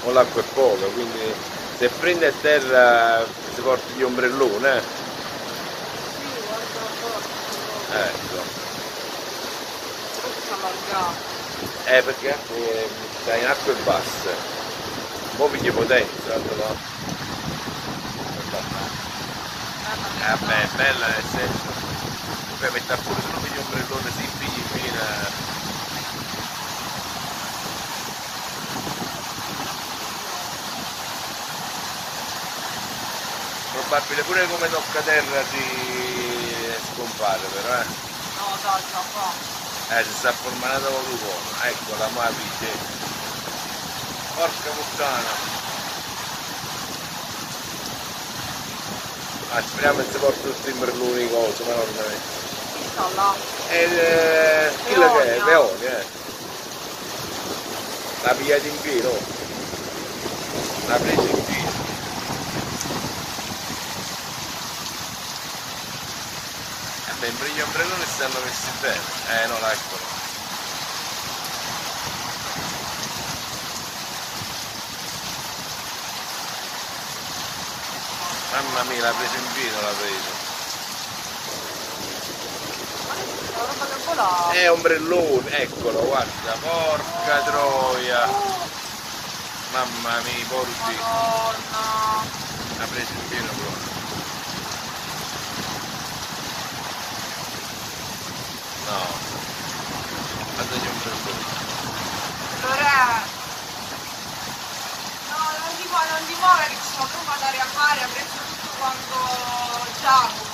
con l'acqua è poca, quindi se prendi a terra ti porti gli ombrelloni, eh? Ecco. Eh perché eh, stai in acque basse. Mo pigli potenza, no? Eh beh, è bella nel senso. Poi mettere pure se non pigli ombrellone si pigli probabile pure come tocca terra di scompare però eh. No, dai, già fa. Eh, si sta formando con l'uomo, ecco la mapide. Porca puttana. Ah, speriamo che si porta tutti i merluni cose, ma non è. Chi sta là? E eh, chi la che è? Peoni, eh. L'ha pigliata in pieno. L'ha presa in pieno. Beh, gli ombrelloni stanno messi bene. Eh no, eccolo. Mamma mia, l'ha preso in pieno, l'ha preso. È ombrellone, eccolo, guarda, porca troia. Mamma mia, porti. L'ha preso in pieno proprio. No. Allora... No, non ti muove, non ti muove che ci sono proprio andare a mare, ha preso tutto quanto Giacomo.